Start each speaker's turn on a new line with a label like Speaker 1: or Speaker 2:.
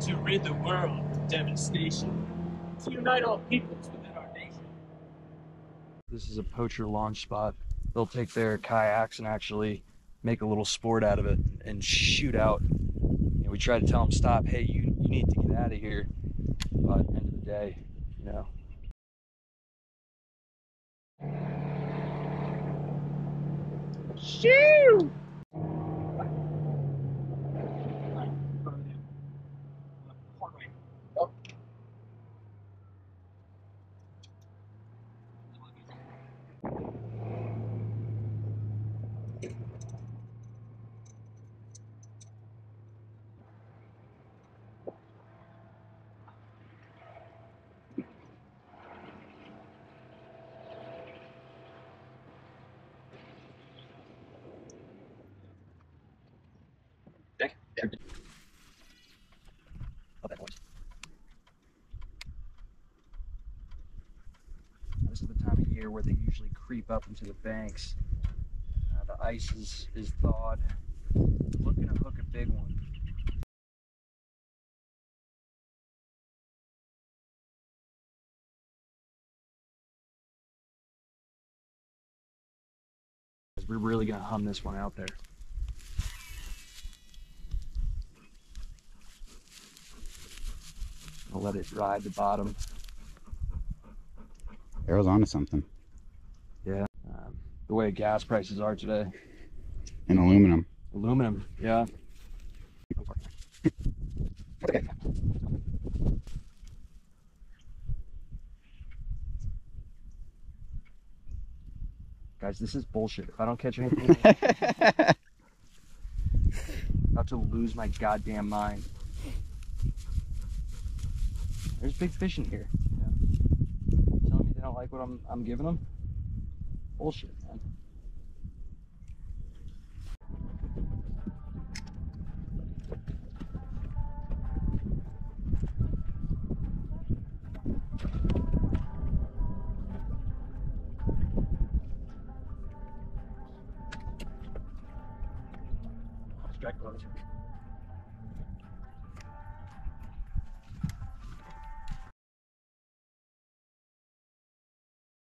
Speaker 1: to rid the world of devastation, to unite all peoples within our nation.
Speaker 2: This is a poacher launch spot. They'll take their kayaks and actually make a little sport out of it and shoot out. And we try to tell them, stop, hey, you, you need to get out of here. But end of the day, you know.
Speaker 1: Shoo!
Speaker 2: Love that. This is the time of year where they usually creep up into the banks. Uh, the ice is, is thawed. Looking to hook a big one. We're really gonna hum this one out there. I'll let it ride the bottom.
Speaker 3: Arrow's onto something.
Speaker 2: Um, the way gas prices are today.
Speaker 3: And aluminum.
Speaker 2: Aluminum, yeah. Guys, this is bullshit. If I don't catch anything, I'm about to lose my goddamn mind. There's big fish in here. You know? Telling me they don't like what I'm I'm giving them? Bullshit, man.
Speaker 1: Strike close.